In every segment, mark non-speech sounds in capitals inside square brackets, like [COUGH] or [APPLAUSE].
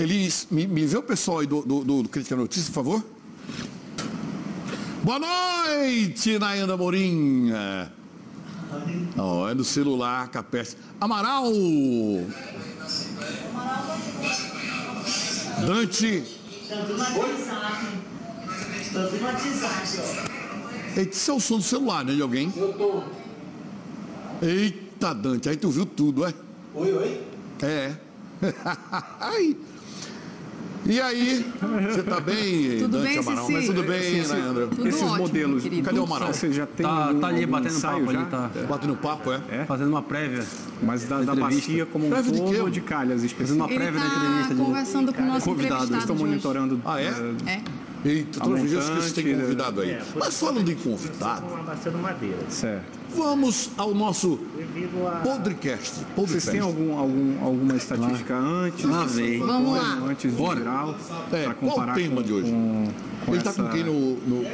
Elis, me, me vê o pessoal aí do, do, do, do Crítica Notícia, por favor. Boa noite, Nayanda Morim. É. Ó, é do celular, capeste. Amaral! Dante. Eita, isso é o som do celular, né, de alguém? Eu tô. Eita, Dante, aí tu viu tudo, é? Oi, oi? É. [LAUGHS] Ai. E aí, você tá bem, Tudo Dante bem, Amaral? Cici? Mas tudo bem, Nayandra? Tudo Esses ótimo, modelos, querido. Cadê o Amaral? Você já tem Tá, algum, tá ali batendo papo já? ali, tá Batendo papo, é? É? fazendo uma prévia. Mas da, da Entrevista. bacia como um Prévia de ou de calhas Fazendo específicas? uma Ele prévia da tá entrevista de conversando com o nosso convidado. entrevistado Estão de monitorando. Ah, é? eh, É. Eita, A todos os dias que você tem montante, convidado aí. É, Mas falando em convidado, vamos ao nosso podcast. Vocês têm algum, algum, alguma estatística antes? Lá vem. Vamos lá. Antes do geral? É, qual o tema com, de hoje? Com, com Ele tá essa, com quem no, no-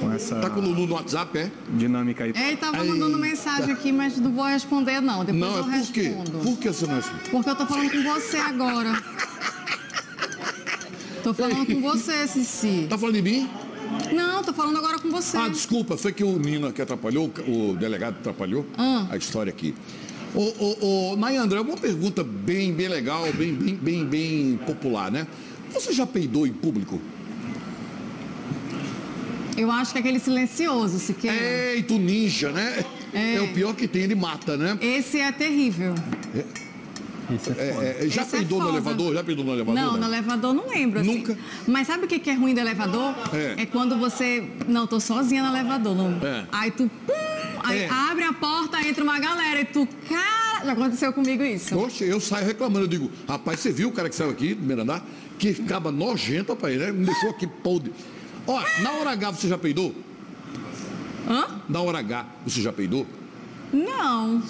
com essa Tá com o Lulu no WhatsApp, é? dinâmica aí? Ele tava Eita. mandando mensagem aqui, mas não vou responder não. Depois Não, eu é por quê? respondo. Por que você não responde? Porque eu tô falando com você agora. Tô falando com você, Cici. Tá falando de mim? Não, tô falando agora com você. Ah, desculpa, foi que o Nino que atrapalhou, o delegado atrapalhou Ah. a história aqui. Ô, ô, ô, Nayandra, uma pergunta bem, bem legal, bem, bem, bem, bem popular, né? Você já peidou em público? Eu acho que é aquele silencioso, se quer. Eita, o ninja, né? É. É. o pior que tem, ele mata, né? Esse é terrível. É. É, é, já Esse é peidou no elevador? Já peidou no elevador? Não, né? no elevador não lembro. assim. Nunca? Mas sabe o que é ruim do elevador? É. quando você. Não, tô sozinha no elevador. Não. É. Aí tu. Pum, aí É. abre a porta, entra uma galera e tu. Cara. Já aconteceu comigo isso. Oxe, eu saio reclamando, eu digo, rapaz, você viu o cara que saiu aqui, do andar? Que ficava nojento, rapaz, né? Me deixou aqui podre. Ó, na hora H você já peidou? Hã? Na hora H você já peidou? Não.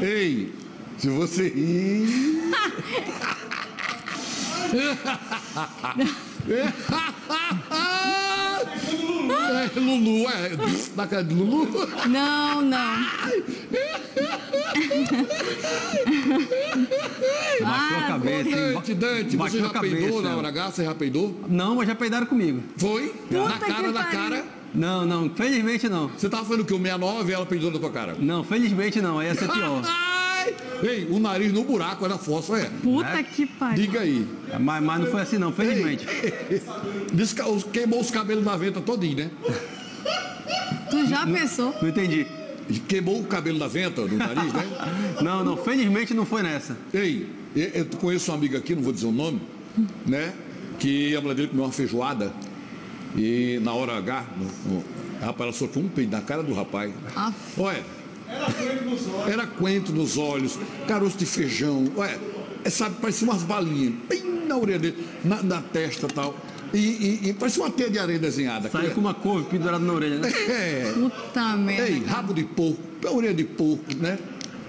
Ei, se você rir. É, Lulu, é. Na cara de Lulu. Não, não. Baixou a Ah, cabeça, hein? Dante, Dante, você já peidou na hora H? Você já peidou? Não, mas já peidaram comigo. Foi? Puta na cara, na cara. Não, não, felizmente não. Você tava falando que o 69 e ela peidou na tua cara. Não, felizmente não, aí ia ser pior. Ei, o nariz no buraco, na fossa, é. Puta que pariu. Diga aí. Mas, mas não foi assim não, felizmente. [LAUGHS] Desca- Queimou os cabelos na venta todinho, né? Tu já pensou? Não entendi. Queimou o cabelo da venta, do nariz, né? [LAUGHS] Não, não, felizmente não foi nessa. Ei, eu, conheço uma amiga aqui, não vou dizer o nome, né? Que a mulher dele comeu uma feijoada e na hora H, no, no, rapaz, ela soltou um peido na cara do rapaz. Ah, Olha, era coentro nos olhos, caroço de feijão, olha, é, sabe, parecia umas balinhas, bem na orelha dele, na, na testa e tal. E, e, e parecia uma teia de areia desenhada. Saiu com uma couve pendurada na orelha, né? É, puta merda. Ei, rabo de porco, orelha de porco, né?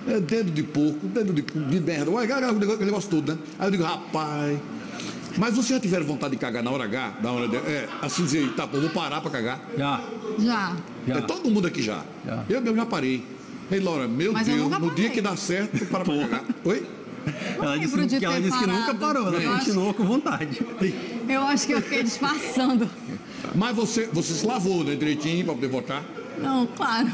É, dedo de porco, dedo de, de merda, negócio, aquele negócio todo, né? Aí eu digo, rapaz. Mas vocês já tiveram vontade de cagar na hora H? Na hora de, é, assim dizer, tá, pô, vou parar pra cagar. Já, Já. já. É todo mundo aqui já. Já. Eu mesmo já parei. Ei, Laura, meu Mas eu Deus, no dia que dá certo, tu para pra. Oi? Ela disse, que, ela disse que nunca parou, ela Eu acho- continuou com vontade. Eu acho que eu fiquei disfarçando. Mas você, você se lavou, né, direitinho pra poder votar. Não, claro.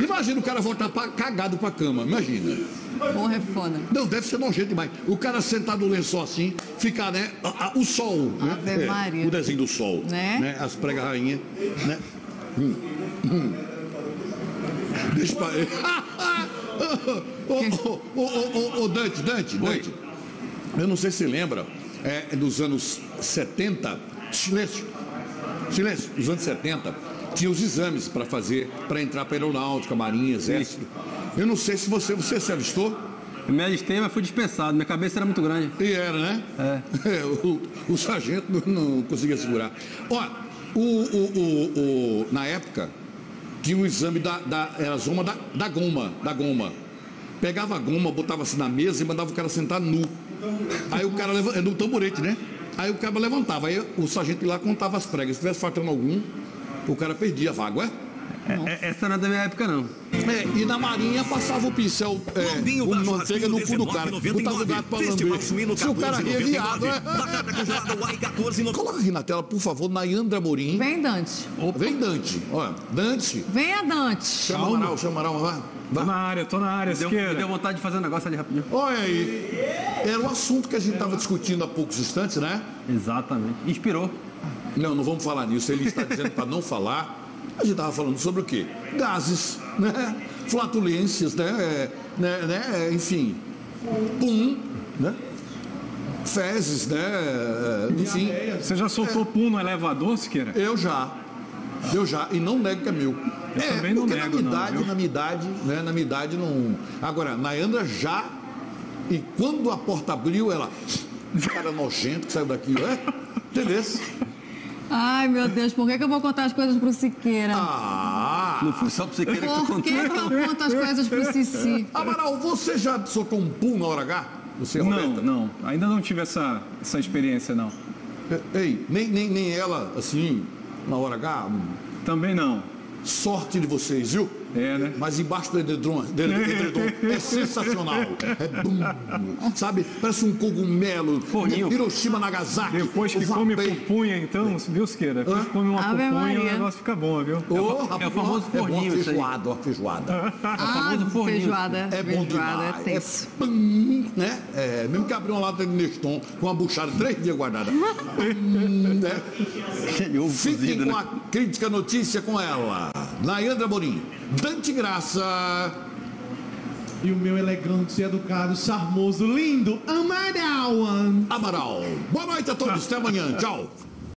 Imagina o cara voltar pra, cagado pra cama, imagina. Porra, é foda. Não, deve ser nojento demais. O cara sentado no lençol assim, ficar, né? a- a- o sol, né? Ave Maria. o desenho do sol. Né? As pregas rainhas, né? Hum, hum. Deixa pra. [LAUGHS] Ô, ô, ô, ô, ô, ô, Dante, Dante, Dante. Eu não sei se você lembra, é, dos anos 70, silêncio, silêncio, nos anos 70, tinha os exames para fazer, para entrar para aeronáutica, marinha, exército. Eu não sei se você, você se avistou? Me alistei, mas fui dispensado. Minha cabeça era muito grande. E era, né? [LAUGHS] É. o, o sargento não, não conseguia segurar. Ó, o, o, o- na época, tinha um exame da, da, era a zona da, da goma, da goma. Pegava a goma, botava assim na mesa e mandava o cara sentar nu. Aí o cara levantava, é no tamborete, né? Aí o cara levantava, aí o sargento lá contava as pregas. Se tivesse faltando algum, o cara perdia a vaga, ué? É- Essa não é da minha época, não. É, e na marinha passava o pincel é, da manteiga no cu do cara. Botava o gato pra lamber. Se o cara ria, 14,99. viado. é. Batata congelada Uai 14,99. Coloca aqui na tela, por favor, Nayandra Morim. Vem, Dante. Vem Dante. Olha, Dante. Venha, Dante. Chama o Amaral, chama o Amaral. Vai. Tô na área, tô na área, Deu, Siqueira. deu vontade de fazer um negócio ali rapidinho. Olha aí. Era o assunto que a gente estava discutindo há poucos instantes, né? Exatamente. Inspirou. Não, não vamos falar nisso. Ele está dizendo para não falar. A gente estava falando sobre o quê? Gases, né? Flatulências, né? É, né, né? É, Enfim, pum, né? Fezes, né? É, Enfim, Você já soltou pum no elevador, Siqueira? eu já. Eu já, e não nego que é meu. Eu é, também não porque nego, na minha não, idade, viu? na minha idade, né? Na minha idade não. Agora, Nayandra já. E quando a porta abriu, ela. Cara nojento que saiu daqui, é? Entendeu? Ai, meu Deus, por que, que eu vou contar as coisas pro Siqueira? Ah! Não foi só você querer que tu por que, contou. que eu conto as coisas pro Cici? Amaral, você já soltou um pum na hora H? Você, Não, Roberta? não. Ainda não tive essa, essa experiência, não. Ei, nem, nem, nem ela, assim, na hora H. Também não. Sorte de vocês, viu? É, né? Mas embaixo do edredom, do edredom é sensacional. É bum, sabe? Parece um cogumelo. Forninho. Hiroshima, Nagasaki. Depois que o come vapei. pupunha, então, viu, Siqueira? Depois que come uma Ave pupunha, Maria. o negócio fica bom, viu? Ô, é o famoso é bom forninho a isso aí. feijoada, ó, feijoada. [LAUGHS] Ah, famoso forninho. feijoada. É bom feijoada é demais. tenso. pum, né? É, mesmo que abriu uma lata de Neston com uma buchada três dias guardada. Pum, [LAUGHS] né? Fiquem cozido, com né? a crítica notícia com ela. Nayandra Morim. Dante Graça. E o meu elegante, educado, charmoso, lindo, Amaral. Amaral. Boa noite a todos. Até amanhã. Tchau.